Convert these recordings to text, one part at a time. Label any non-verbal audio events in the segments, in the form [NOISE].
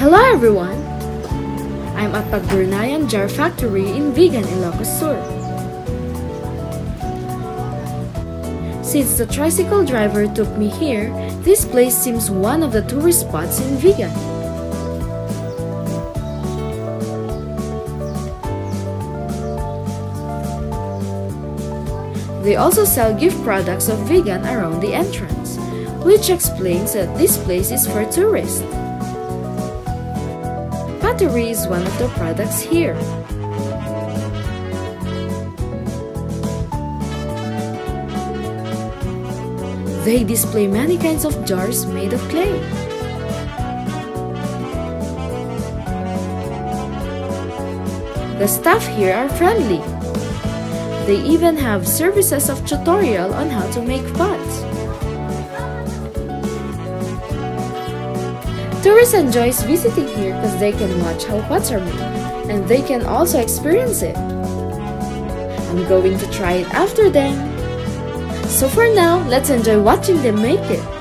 Hello everyone! I'm at Pagburnayan Jar Factory in Vigan, Ilocos Sur. Since the tricycle driver took me here, this place seems one of the tourist spots in Vigan. They also sell gift products of Vigan around the entrance, which explains that this place is for tourists. Pottery is one of the products here. They display many kinds of jars made of clay. The staff here are friendly. They even have services of tutorial on how to make pots. Tourists enjoys visiting here because they can watch how pots are made and they can also experience it. I'm going to try it after them. So for now, let's enjoy watching them make it.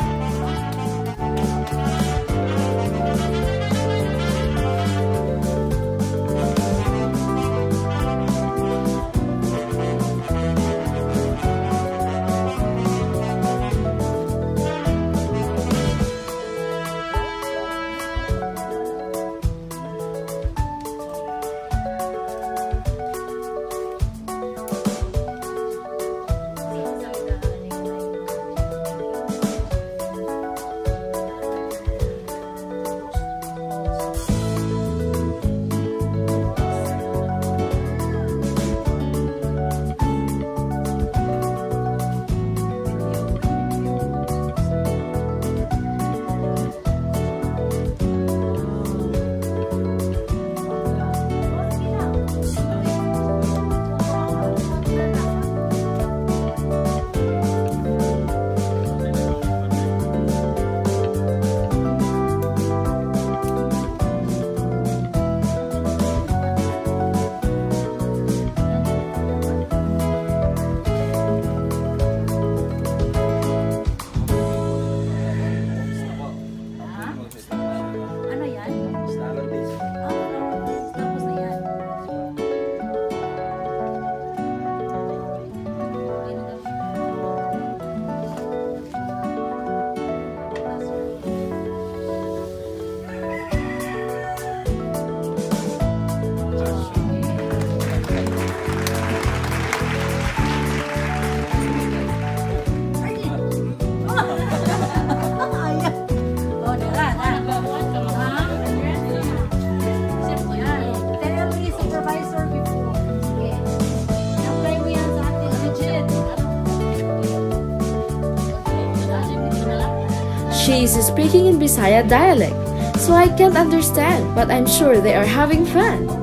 She is speaking in Bisaya dialect, so I can't understand, but I'm sure they are having fun.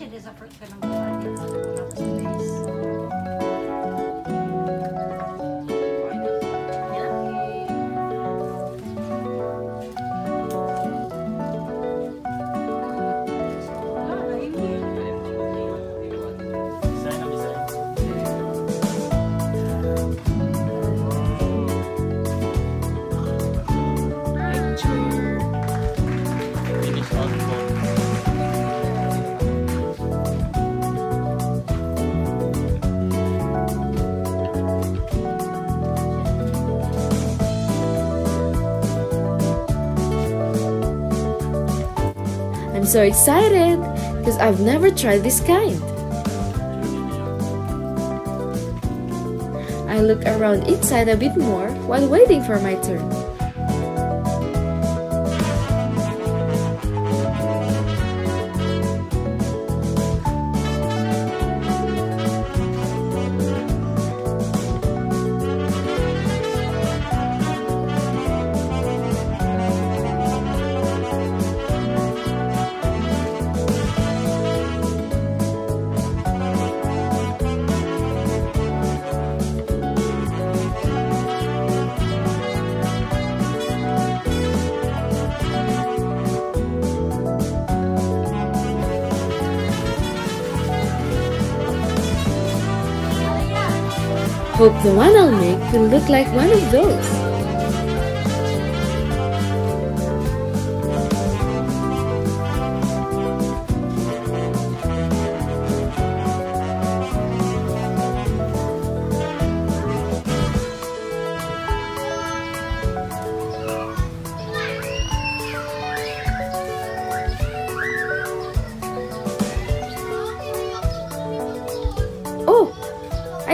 Asan siya din sa first ka so excited because I've never tried this kind. I look around inside a bit more while waiting for my turn. Hope the one I'll make will look like one of those.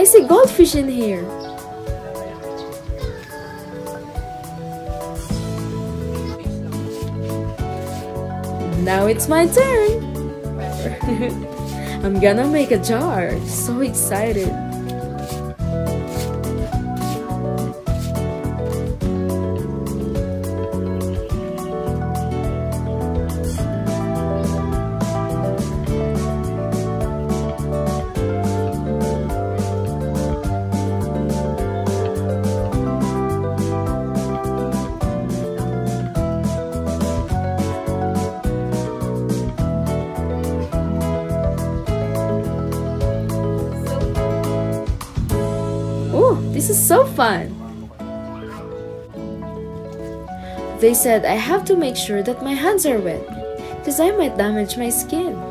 See goldfish in here. Now it's my turn. [LAUGHS] I'm gonna make a jar. So excited. This is so fun! They said I have to make sure that my hands are wet because I might damage my skin.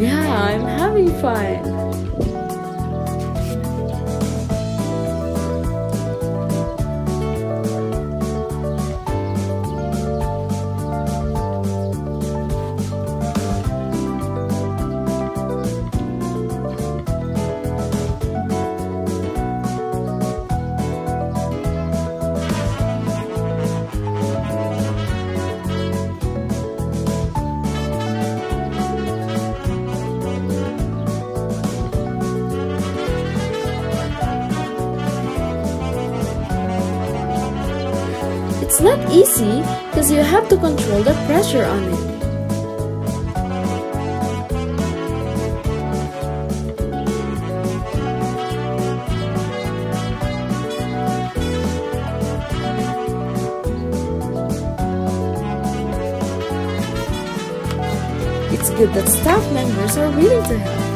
Yeah, I'm having fun. It's not easy because you have to control the pressure on it. It's good that staff members are willing to help.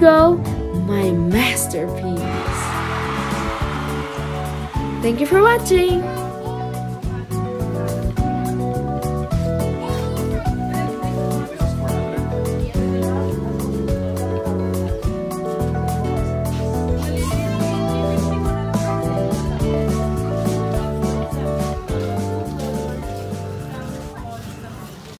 Go, my masterpiece. Thank you for watching.